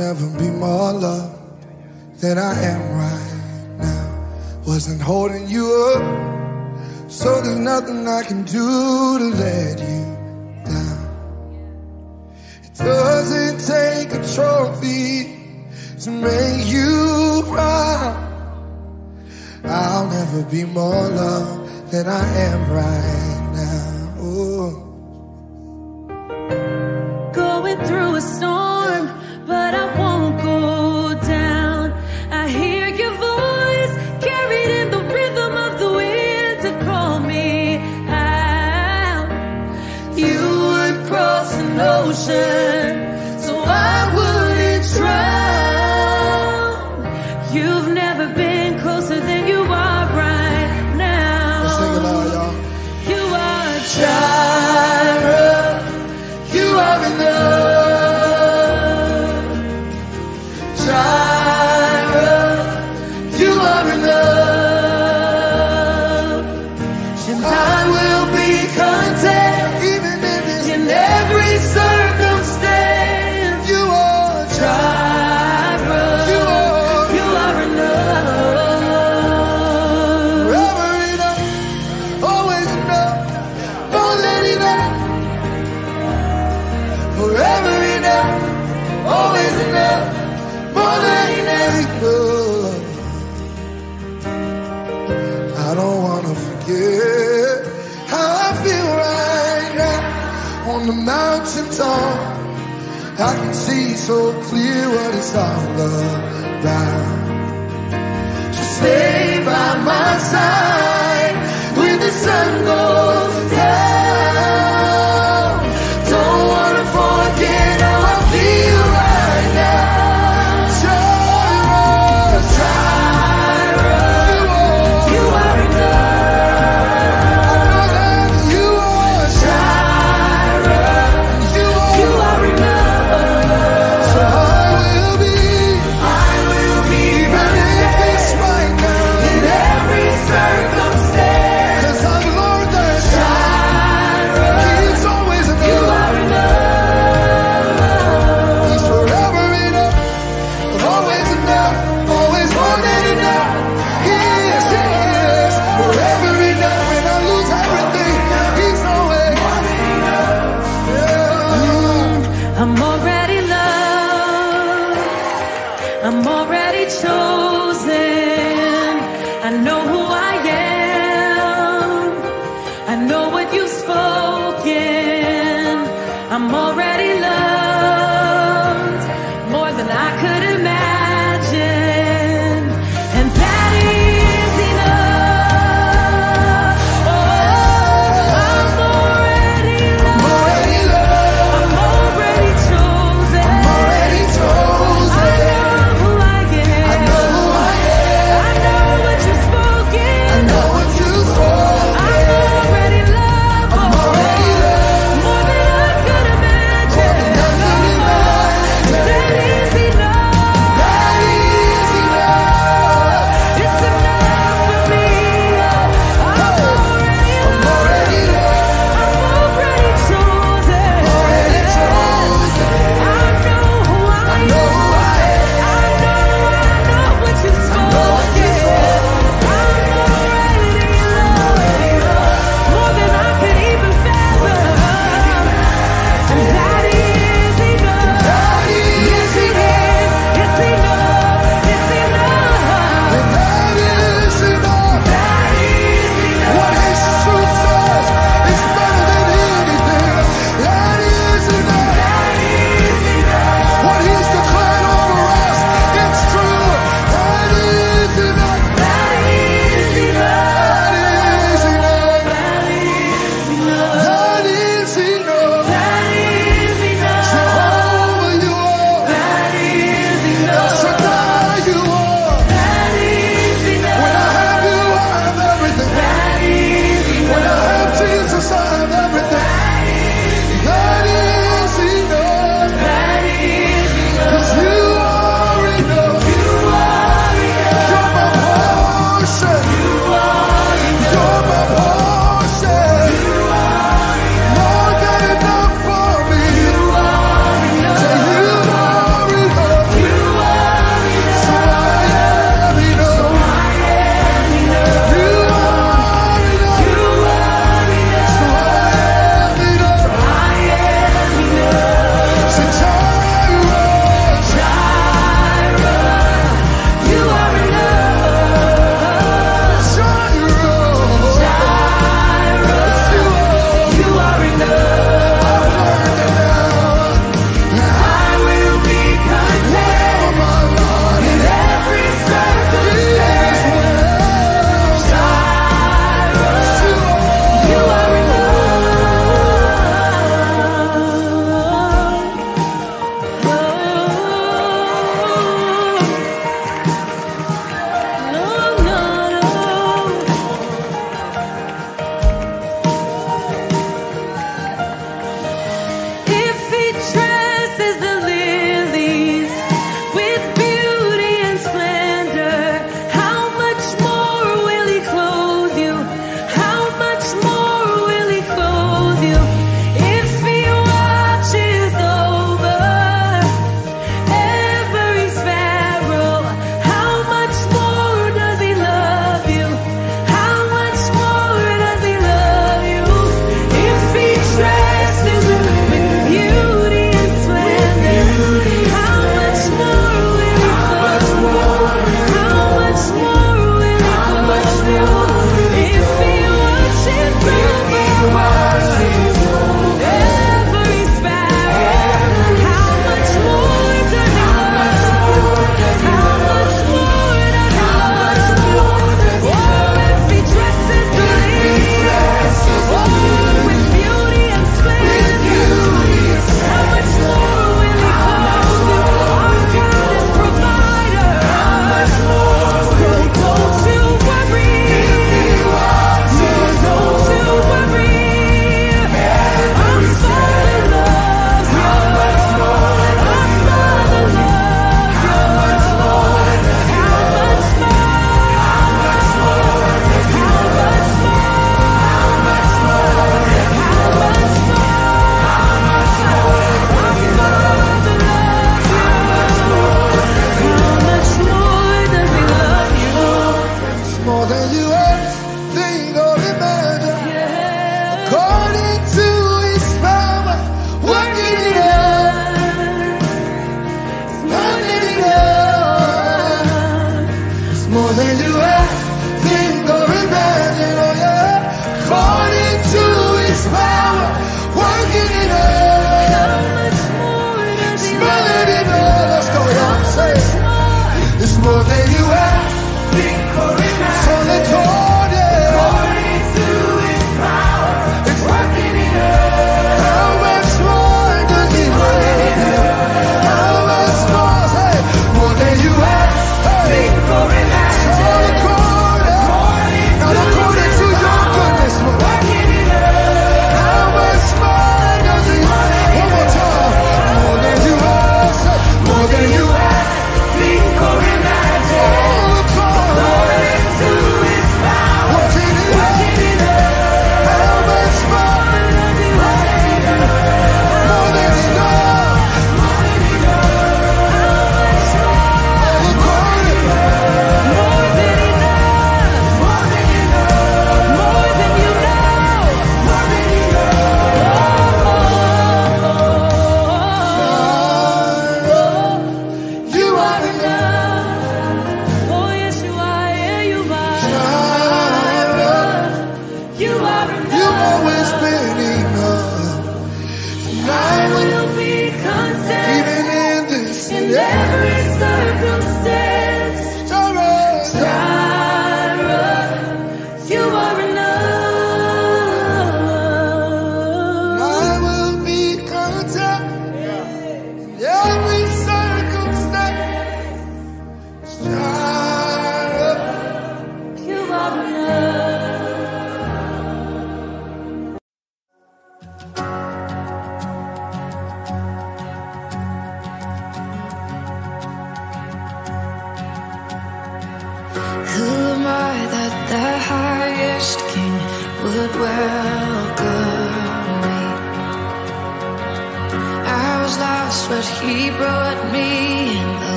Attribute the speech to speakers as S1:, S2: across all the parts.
S1: never be more loved than I am right now. Wasn't holding you up, so there's nothing I can do to let you down. It doesn't take a trophy to make you proud. I'll never be more loved than I am right
S2: love.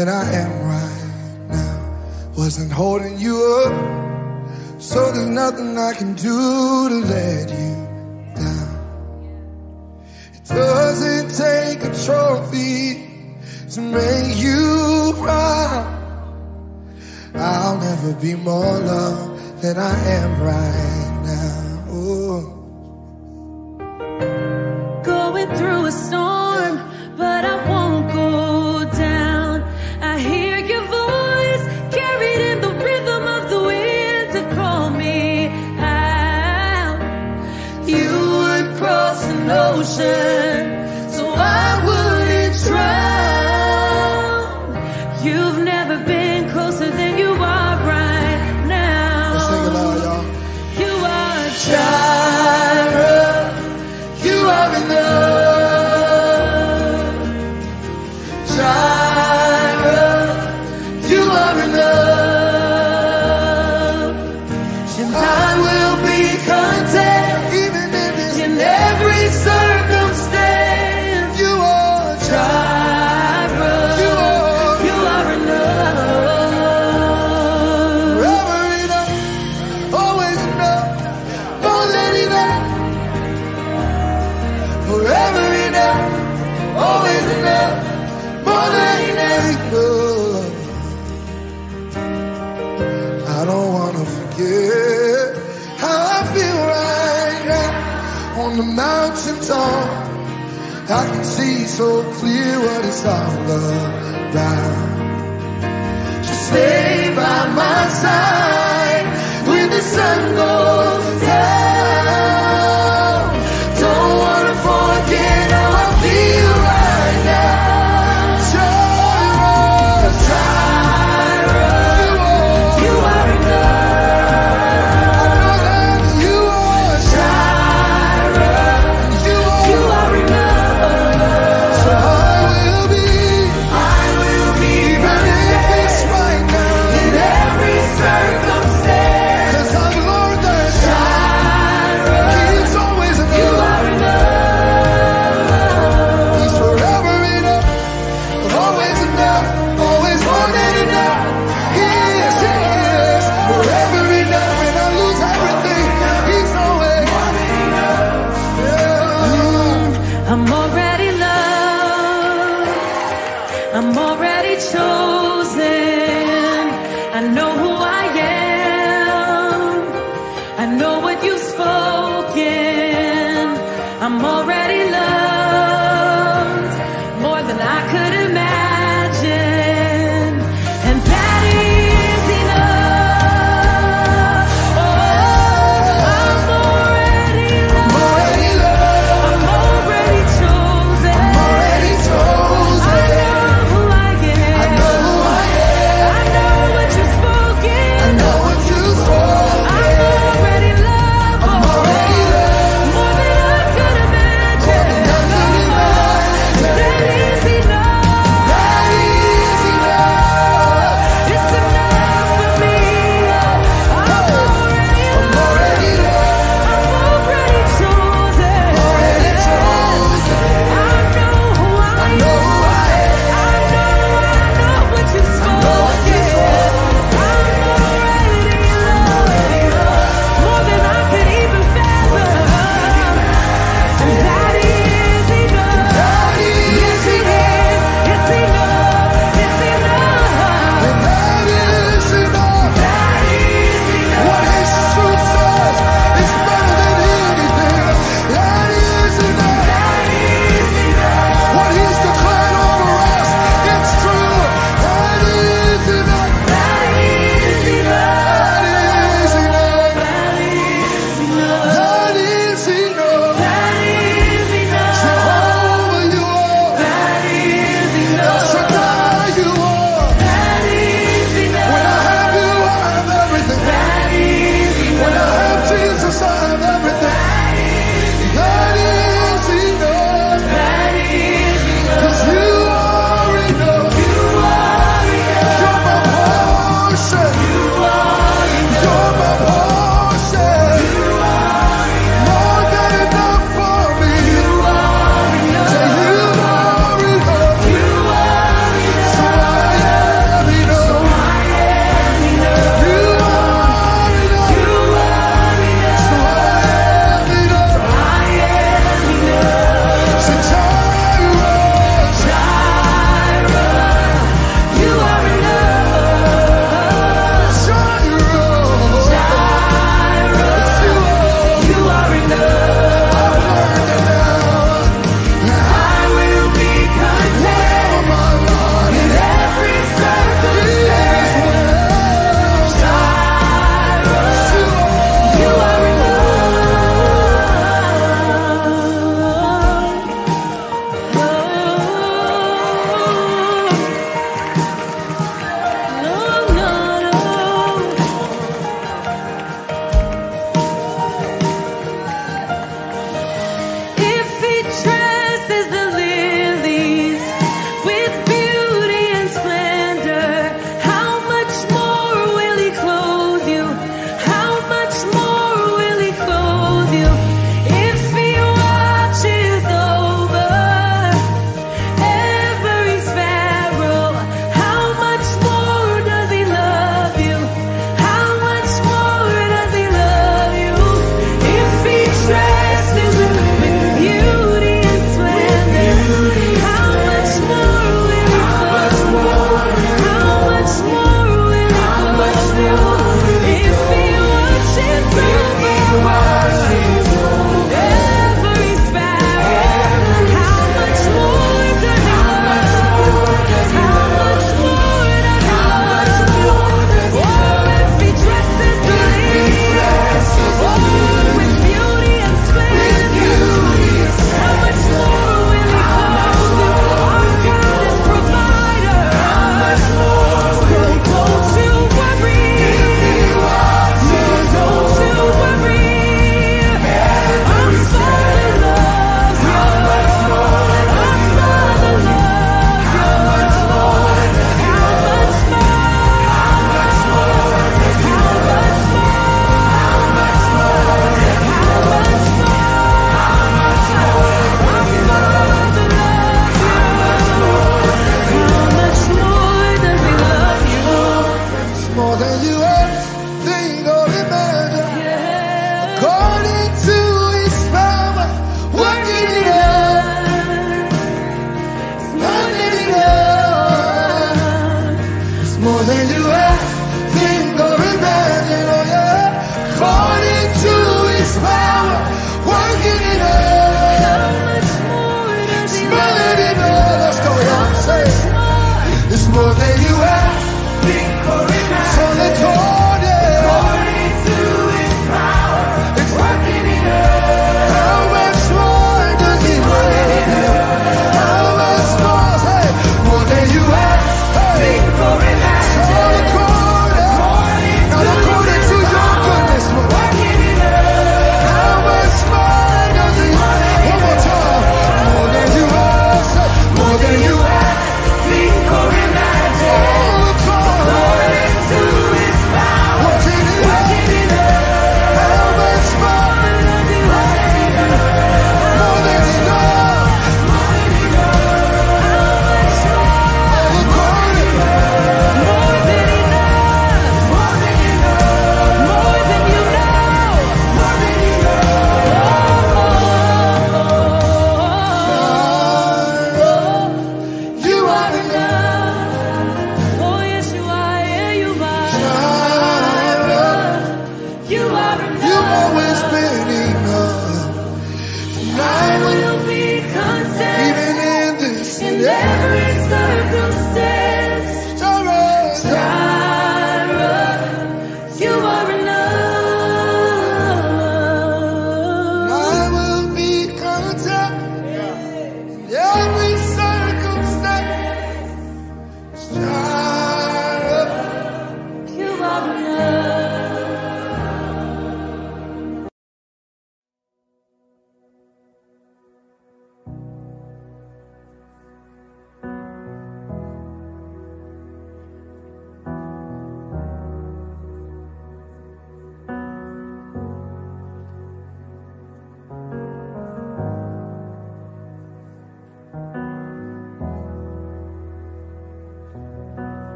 S3: that I am
S1: right now. Wasn't holding you up, so there's nothing I can do to let you down. It doesn't take a trophy to make you proud. I'll never be more loved than I am right